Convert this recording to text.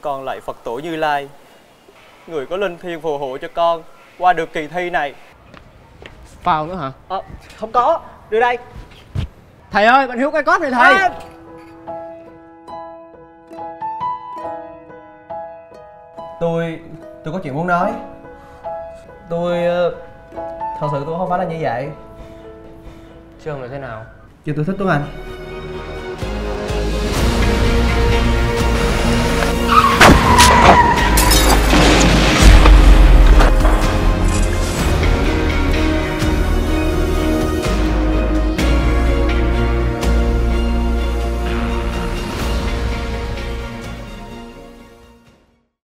Con lạy Phật tổ Như Lai Người có linh thiêng phù hộ cho con Qua được kỳ thi này. Phao nữa hả? Ờ, không có. Đưa đây. Thầy ơi, bạn Hiếu cái cốt này thầy. À, tôi tôi có chuyện muốn nói. Tôi ờ, thật sự tôi không phải là như vậy. Trường là thế nào? chứ tôi thích tuấn anh.